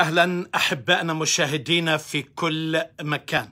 أهلا أحبائنا مشاهدينا في كل مكان.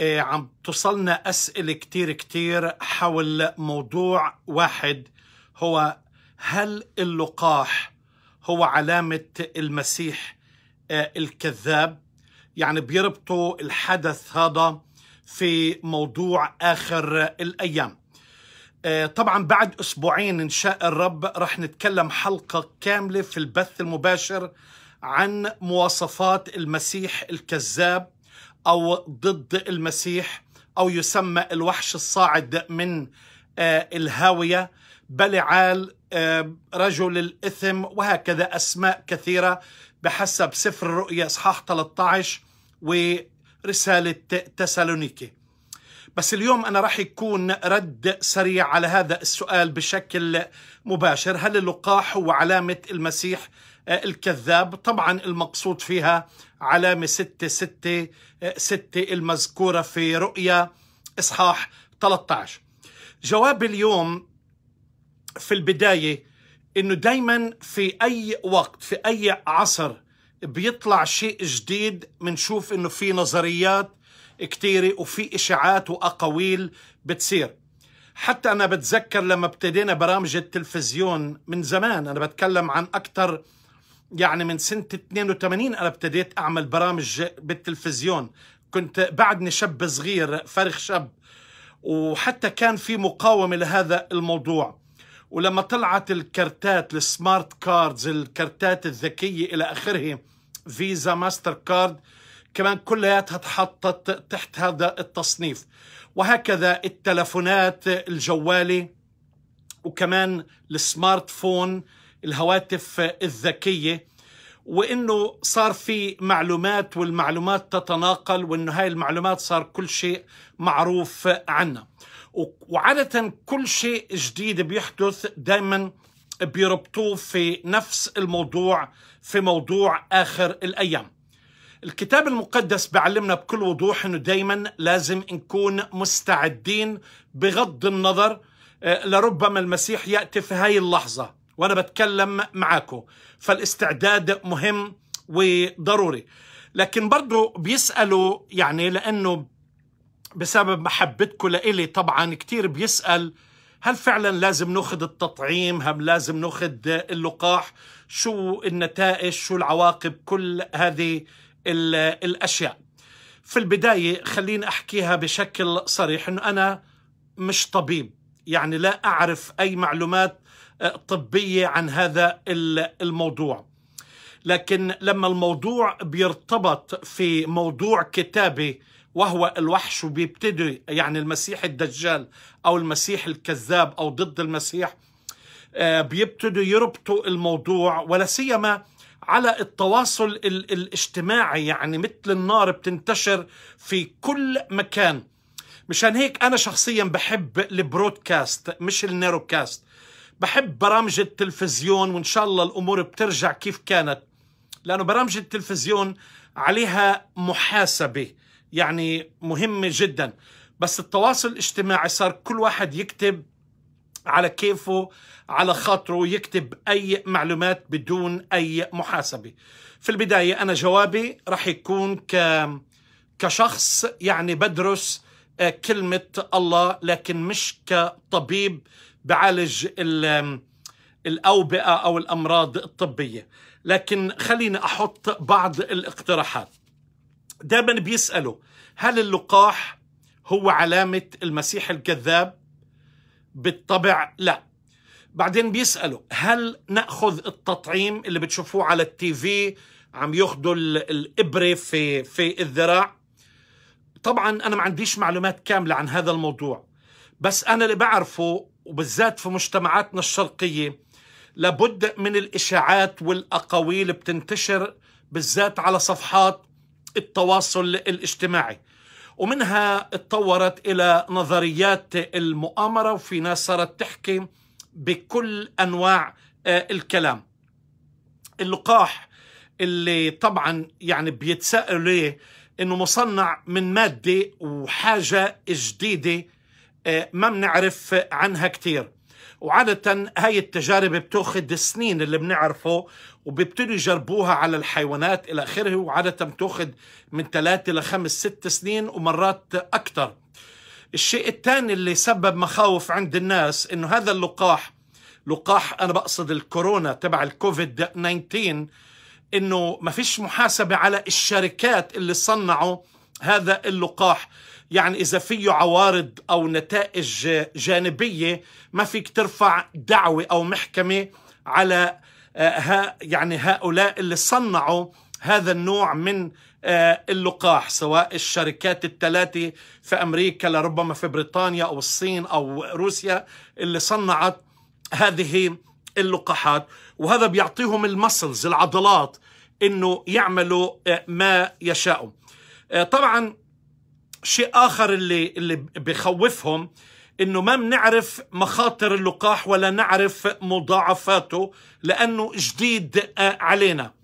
إيه عم توصلنا أسئلة كتير كتير حول موضوع واحد هو هل اللقاح هو علامة المسيح آه، الكذاب؟ يعني بيربطوا الحدث هذا في موضوع آخر الأيام. آه، طبعا بعد أسبوعين إن شاء الرب رح نتكلم حلقة كاملة في البث المباشر عن مواصفات المسيح الكذاب أو ضد المسيح أو يسمى الوحش الصاعد من آه، الهاوية. بلعال آه، رجل الإثم وهكذا أسماء كثيرة بحسب سفر الرؤيا إصحاح 13 ورسالة تسالونيكي. بس اليوم أنا راح يكون رد سريع على هذا السؤال بشكل مباشر. هل اللقاح هو علامة المسيح الكذاب. طبعا المقصود فيها علامة ستة ستة آه، ستة المذكورة في رؤيا إصحاح 13 جواب اليوم في البداية إنه دايما في أي وقت في أي عصر بيطلع شيء جديد. بنشوف إنه في نظريات كتيرة وفي إشاعات وأقاويل بتصير. حتى أنا بتذكر لما ابتدينا برامج التلفزيون من زمان أنا بتكلم عن أكثر يعني من سنة 82 أنا ابتديت أعمل برامج بالتلفزيون. كنت بعدني شاب صغير فرخ شاب وحتى كان في مقاومة لهذا الموضوع. ولما طلعت الكرتات ال smart cards الكرتات الذكية إلى آخره فيزا ماستر كارد كمان كلياتها تحطت تحت هذا التصنيف. وهكذا التلفونات الجوالة وكمان السمارت فون الهواتف الذكية وإنه صار في معلومات والمعلومات تتناقل وإنه هاي المعلومات صار كل شيء معروف عنها وعادة كل شيء جديد بيحدث دائما بيربطوه في نفس الموضوع في موضوع آخر الأيام. الكتاب المقدس بيعلمنا بكل وضوح إنه دائما لازم نكون مستعدين بغض النظر آه، لربما المسيح يأتي في هاي اللحظة. وأنا بتكلم معاكم فالاستعداد مهم وضروري. لكن برضو بيسألوا يعني لأنه بسبب محبتكم لإلي طبعا كتير بيسأل هل فعلا لازم ناخذ التطعيم؟ هل لازم ناخذ اللقاح؟ شو النتائج؟ شو العواقب؟ كل هذه الأشياء. في البداية خليني أحكيها بشكل صريح إنه أنا مش طبيب. يعني لا أعرف أي معلومات طبية عن هذا الموضوع. لكن لما الموضوع بيرتبط في موضوع كتابي وهو الوحش وبيبتدي يعني المسيح الدجال أو المسيح الكذاب أو ضد المسيح آه، بيبتدوا يربطوا الموضوع ولا سيما على التواصل الاجتماعي. يعني مثل النار بتنتشر في كل مكان. مشان هيك أنا شخصيا بحب ال broadcast مش ال narrowcast. بحب برامج التلفزيون وإن شاء الله الأمور بترجع كيف كانت لأنه برامج التلفزيون عليها محاسبة يعني مهمة جدا. بس التواصل الاجتماعي صار كل واحد يكتب على كيفه على خاطره يكتب أي معلومات بدون أي محاسبة. في البداية أنا جوابي رح يكون ك... كشخص يعني بدرس آه، كلمة الله لكن مش كطبيب بعالج الأوبئة أو الأمراض الطبية. لكن خليني أحط بعض الاقتراحات. دائما بيسألوا هل اللقاح هو علامة المسيح الكذاب؟ بالطبع لا. بعدين بيسألوا هل نأخذ التطعيم اللي بتشوفوه على التي في عم ياخذوا الإبرة في في الذراع؟ طبعا أنا ما عنديش معلومات كاملة عن هذا الموضوع بس أنا اللي بعرفه وبالذات في مجتمعاتنا الشرقية لابد من الإشاعات والأقاويل بتنتشر بالذات على صفحات التواصل الاجتماعي. ومنها اتطورت إلى نظريات المؤامرة وفي ناس صارت تحكي بكل أنواع آه، الكلام. اللقاح اللي طبعا يعني بيتساءلوا ليه إنه مصنع من مادة وحاجة جديدة ما بنعرف عنها كثير وعادة هاي التجارب بتأخذ سنين اللي بنعرفه وبيبتدوا يجربوها على الحيوانات إلى آخره وعادة بتأخذ من ثلاثة لخمس ست سنين ومرات أكثر الشيء الثاني اللي سبب مخاوف عند الناس إنه هذا اللقاح لقاح أنا بقصد الكورونا تبع الكوفيد 19 إنه ما فيش محاسبة على الشركات اللي صنعوا هذا اللقاح. يعني إذا فيه عوارض أو نتائج جانبية ما فيك ترفع دعوة أو محكمة على ها يعني هؤلاء اللي صنعوا هذا النوع من اللقاح سواء الشركات الثلاثة في أمريكا لربما في بريطانيا أو الصين أو روسيا اللي صنعت هذه اللقاحات. وهذا بيعطيهم المسلز العضلات إنه يعملوا ما يشاءوا. طبعا شيء آخر اللي اللي بخوفهم إنه ما بنعرف مخاطر اللقاح ولا نعرف مضاعفاته لأنه جديد علينا.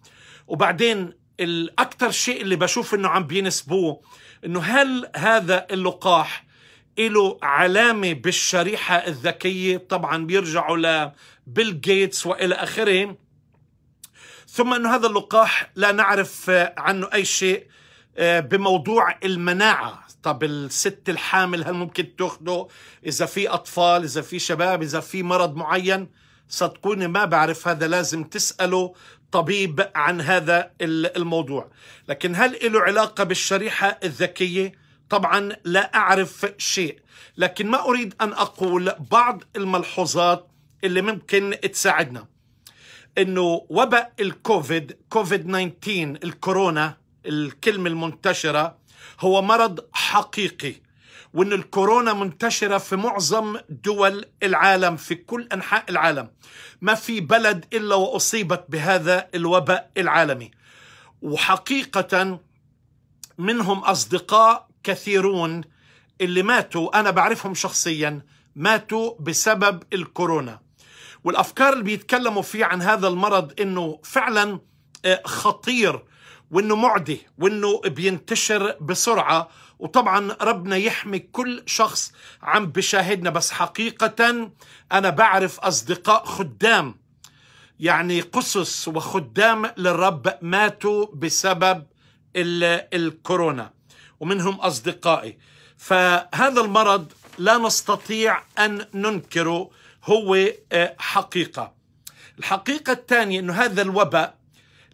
وبعدين الاكثر شيء اللي بشوف إنه عم بينسبوه إنه هل هذا اللقاح له علامة بالشريحة الذكية؟ طبعا بيرجعوا لبيل جيتس وإلى آخره. ثم أنه هذا اللقاح لا نعرف عنه أي شيء بموضوع المناعة. طب الست الحامل هل ممكن تاخده؟ إذا في أطفال إذا في شباب إذا في مرض معين صدقوني ما بعرف هذا لازم تسأله طبيب عن هذا الموضوع. لكن هل له علاقة بالشريحة الذكية؟ طبعا لا أعرف شيء. لكن ما أريد أن أقول بعض الملحوظات اللي ممكن تساعدنا. إنه وباء الكوفيد كوفيد 19 الكورونا الكلمة المنتشرة هو مرض حقيقي وإن الكورونا منتشرة في معظم دول العالم في كل أنحاء العالم. ما في بلد إلا وأصيبت بهذا الوباء العالمي. وحقيقة منهم أصدقاء كثيرون اللي ماتوا أنا بعرفهم شخصيا ماتوا بسبب الكورونا. والأفكار اللي بيتكلموا فيه عن هذا المرض إنه فعلا خطير. وإنه معدي وإنه بينتشر بسرعة. وطبعا ربنا يحمي كل شخص عم بشاهدنا بس حقيقة أنا بعرف أصدقاء خدام. يعني قصص وخدام للرب ماتوا بسبب الكورونا ومنهم أصدقائي. فهذا المرض لا نستطيع أن ننكره هو حقيقة. الحقيقة الثانية إنه هذا الوباء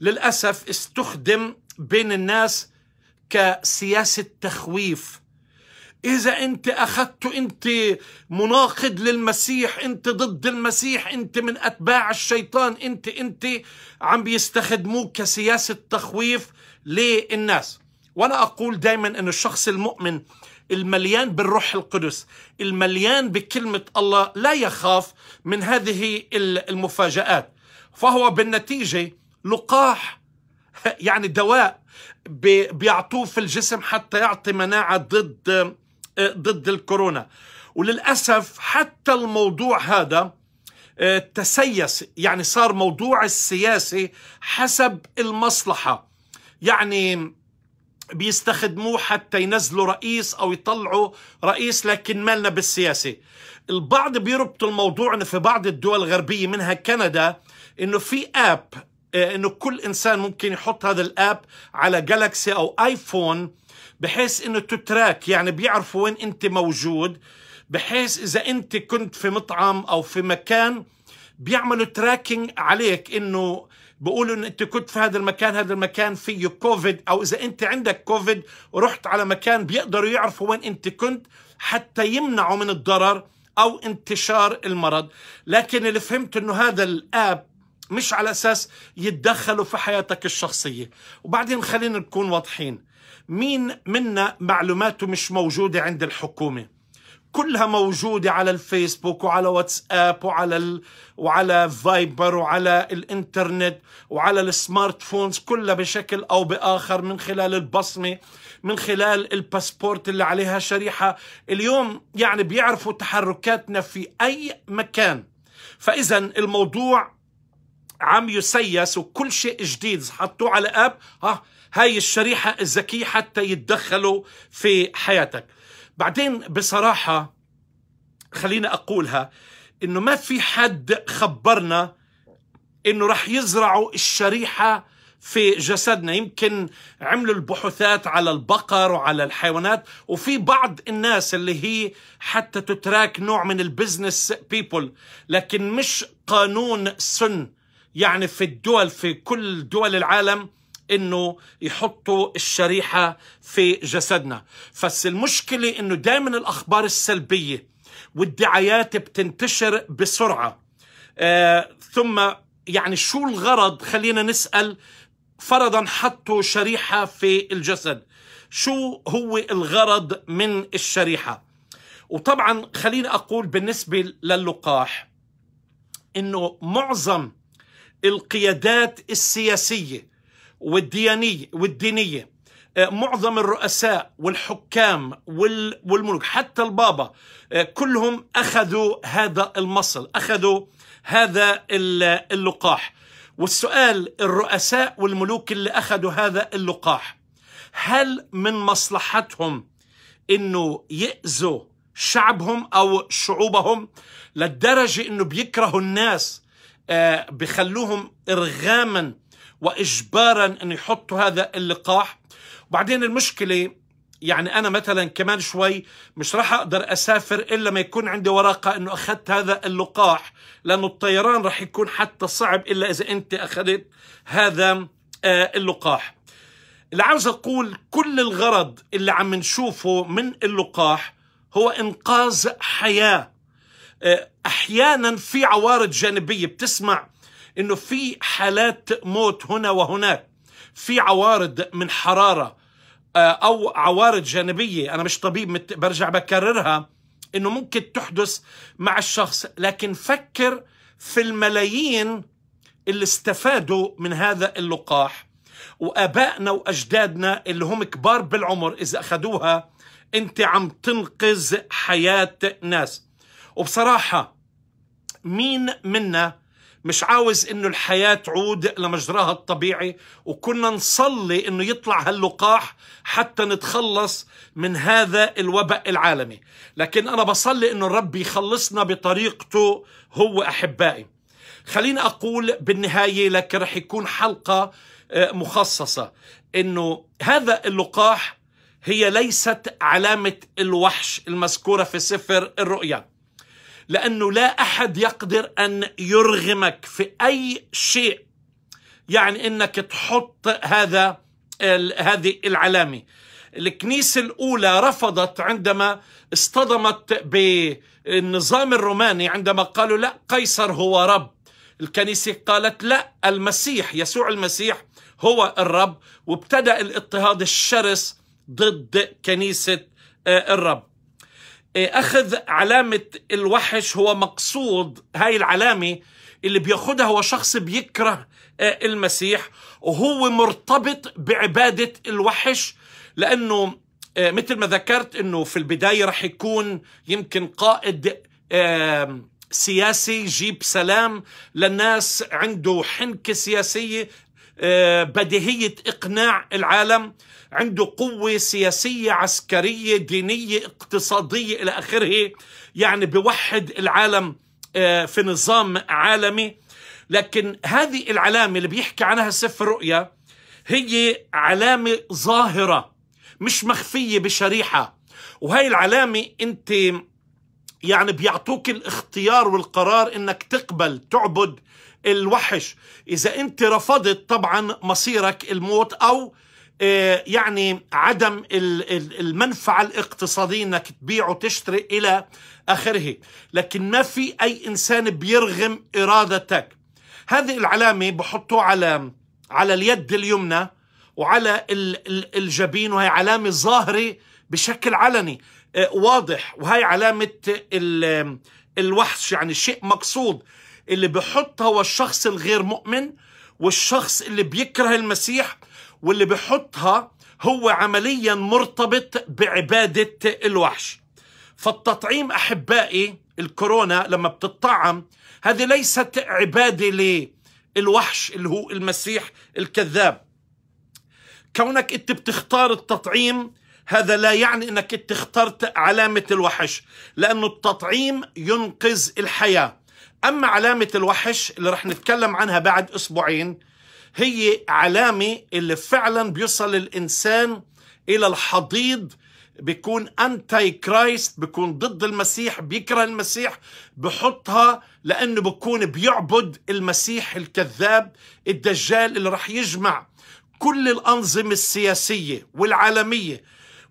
للأسف استخدم بين الناس كسياسة تخويف. إذا أنت اخذته أنت مناقض للمسيح أنت ضد المسيح أنت من أتباع الشيطان أنت أنت عم بيستخدموه كسياسة تخويف للناس. وأنا أقول دائما ان الشخص المؤمن المليان بالروح القدس المليان بكلمة الله لا يخاف من هذه المفاجآت. فهو بالنتيجة لقاح يعني دواء بيعطوه في الجسم حتى يعطي مناعة ضد ضد الكورونا. وللأسف حتى الموضوع هذا تسيس يعني صار موضوع السياسي حسب المصلحة. يعني بيستخدموه حتى ينزلوا رئيس أو يطلعوا رئيس لكن مالنا بالسياسة البعض بيربطوا الموضوع في بعض الدول الغربية منها كندا إنه في آب إنه كل إنسان ممكن يحط هذا الآب على جالكسي أو ايفون بحيث إنه تتراك يعني بيعرفوا وين أنت موجود بحيث إذا أنت كنت في مطعم أو في مكان بيعملوا tracking عليك إنه بيقولوا إن أنت كنت في هذا المكان هذا المكان فيه كوفيد أو إذا أنت عندك كوفيد ورحت على مكان بيقدروا يعرفوا وين أنت كنت حتى يمنعوا من الضرر أو انتشار المرض. لكن اللي فهمت إنه هذا ال app مش على أساس يتدخلوا في حياتك الشخصية. وبعدين خلينا نكون واضحين. مين منا معلوماته مش موجودة عند الحكومة؟ كلها موجودة على الفيسبوك وعلى واتساب وعلى ال... وعلى فايبر وعلى الإنترنت وعلى ال smart phones كلها بشكل أو بآخر من خلال البصمة من خلال الباسبورت اللي عليها شريحة. اليوم يعني بيعرفوا تحركاتنا في أي مكان. فإذا الموضوع عم يسيس وكل شيء جديد حطوه على app. ها هاي الشريحة الذكية حتى يتدخلوا في حياتك. بعدين بصراحة خلينا أقولها إنه ما في حد خبرنا إنه رح يزرعوا الشريحة في جسدنا. يمكن عملوا البحوثات على البقر وعلى الحيوانات وفي بعض الناس اللي هي حتى ت track نوع من ال business people لكن مش قانون سن. يعني في الدول في كل دول العالم إنه يحطوا الشريحة في جسدنا. بس المشكلة إنه دائما الأخبار السلبية والدعايات بتنتشر بسرعة. آه ثم يعني شو الغرض؟ خلينا نسأل فرضا حطوا شريحة في الجسد. شو هو الغرض من الشريحة؟ وطبعا خليني أقول بالنسبة للقاح إنه معظم القيادات السياسية والديانيه والدينية. آه، معظم الرؤساء والحكام والملوك حتى البابا آه، كلهم أخذوا هذا المصل أخذوا هذا اللقاح. والسؤال الرؤساء والملوك اللي أخذوا هذا اللقاح هل من مصلحتهم إنه يأذوا شعبهم أو شعوبهم للدرجه إنه بيكرهوا الناس بخلوهم إرغاما واجبارا أن يحطوا هذا اللقاح. وبعدين المشكلة يعني أنا مثلا كمان شوي مش راح أقدر أسافر إلا ما يكون عندي ورقة إنه أخذت هذا اللقاح لأنه الطيران راح يكون حتى صعب إلا إذا أنت أخذت هذا آه، اللقاح. اللي عاوز أقول كل الغرض اللي عم نشوفه من اللقاح هو إنقاذ حياة. آه، أحيانا في عوارض جانبية بتسمع إنه في حالات موت هنا وهناك. في عوارض من حرارة آه، أو عوارض جانبية. أنا مش طبيب برجع بكررها إنه ممكن تحدث مع الشخص. لكن فكر في الملايين اللي استفادوا من هذا اللقاح وآبائنا وأجدادنا اللي هم كبار بالعمر إذا أخذوها أنت عم تنقذ حياة ناس. وبصراحة مين منا مش عاوز إنه الحياة تعود لمجراها الطبيعي وكنا نصلي إنه يطلع هاللقاح حتى نتخلص من هذا الوباء العالمي. لكن أنا بصلي إنه الرب يخلصنا بطريقته هو أحبائي. خليني أقول بالنهاية لكن رح يكون حلقة آه، مخصصة. إنه هذا اللقاح هي ليست علامة الوحش المذكورة في سفر الرؤيا. لأنه لا أحد يقدر أن يرغمك في أي شيء. يعني إنك تحط هذا هذه العلامة. الكنيسة الأولى رفضت عندما اصطدمت بالنظام الروماني عندما قالوا لا قيصر هو رب. الكنيسة قالت لا المسيح يسوع المسيح هو الرب. وابتدأ الاضطهاد الشرس ضد كنيسة آه، الرب. أخذ علامة الوحش هو مقصود هاي العلامة اللي بياخدها هو شخص بيكره آه، المسيح وهو مرتبط بعبادة الوحش لأنه آه، مثل ما ذكرت إنه في البداية رح يكون يمكن قائد سياسي يجيب سلام للناس عنده حنكة سياسية آه، بديهية إقناع العالم عنده قوة سياسية عسكرية دينية اقتصادية إلى آخره. يعني بوحد العالم آه، في نظام عالمي. لكن هذه العلامة اللي بيحكي عنها سفر الرؤيا هي علامة ظاهرة مش مخفية بشريحة. وهي العلامة أنت يعني بيعطوك الاختيار والقرار إنك تقبل تعبد الوحش. إذا أنت رفضت طبعا مصيرك الموت أو آه، يعني عدم المنفعة الاقتصادية إنك تبيع وتشتري إلى آخره. لكن ما في أي إنسان بيرغم إرادتك. هذه العلامة بحطوه على على اليد اليمنى وعلى الجبين وهي علامة ظاهرة بشكل علني. آه، واضح. وهي علامة الوحش يعني شيء مقصود. اللي بحطها هو الشخص الغير مؤمن والشخص اللي بيكره المسيح واللي بحطها هو عمليا مرتبط بعبادة الوحش. فالتطعيم أحبائي الكورونا لما بتطعم هذه ليست عبادة للوحش اللي هو المسيح الكذاب. كونك أنت بتختار التطعيم هذا لا يعني أنك أنت اخترت علامة الوحش لأنه التطعيم ينقذ الحياة. أما علامة الوحش اللي رح نتكلم عنها بعد أسبوعين هي علامة اللي فعلا بيوصل الإنسان إلى الحضيض بيكون انتي كرايست بيكون ضد المسيح بيكره المسيح بحطها لأنه بيكون بيعبد المسيح الكذاب الدجال اللي رح يجمع كل الأنظمة السياسية والعالمية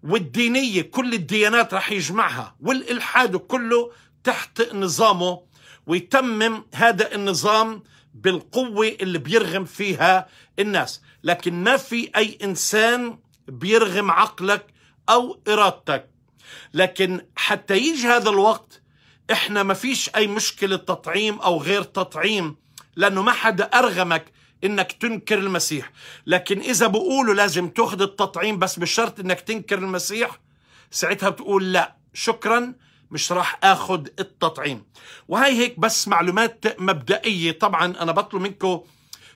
والدينية كل الديانات رح يجمعها والإلحاد كله تحت نظامه ويتمم هذا النظام بالقوة اللي بيرغم فيها الناس. لكن ما في أي إنسان بيرغم عقلك أو إرادتك. لكن حتى يجي هذا الوقت إحنا ما فيش أي مشكلة تطعيم أو غير تطعيم لأنه ما حدا أرغمك إنك تنكر المسيح. لكن إذا بقولوا لازم تأخذ التطعيم بس بشرط إنك تنكر المسيح ساعتها بتقول لا شكرا. مش راح اخذ التطعيم. وهي هيك بس معلومات مبدئية. طبعا أنا بطلب منكم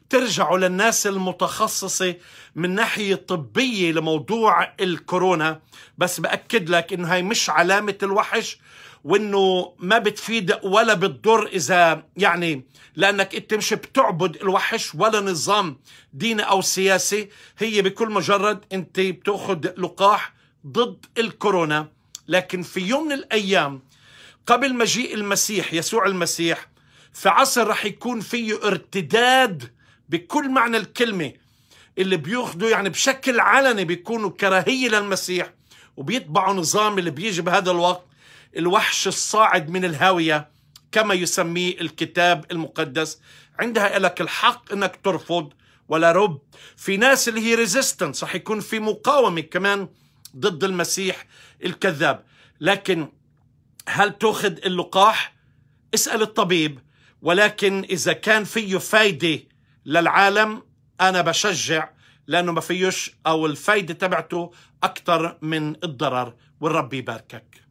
ترجعوا للناس المتخصصة من ناحية طبية لموضوع الكورونا. بس بأكد لك إنه هاي مش علامة الوحش وإنه ما بتفيد ولا بتضر إذا يعني لأنك أنت مش بتعبد الوحش ولا نظام ديني أو سياسي. هي بكل مجرد أنت بتأخذ لقاح ضد الكورونا. لكن في يوم من الأيام قبل مجيء المسيح يسوع المسيح في عصر رح يكون فيه ارتداد بكل معنى الكلمة اللي بياخذوا يعني بشكل علني بيكونوا كراهية للمسيح وبيتبعوا نظام اللي بيجي بهذا الوقت الوحش الصاعد من الهاوية كما يسميه الكتاب المقدس. عندها لك الحق إنك ترفض ولا رب. في ناس اللي هي ريزيستنس رح يكون في مقاومة كمان ضد المسيح الكذاب. لكن هل تأخذ اللقاح؟ اسأل الطبيب. ولكن إذا كان فيه فايدة للعالم أنا بشجع لأنه ما فيش أو الفايدة تبعته أكثر من الضرر. والرب يباركك.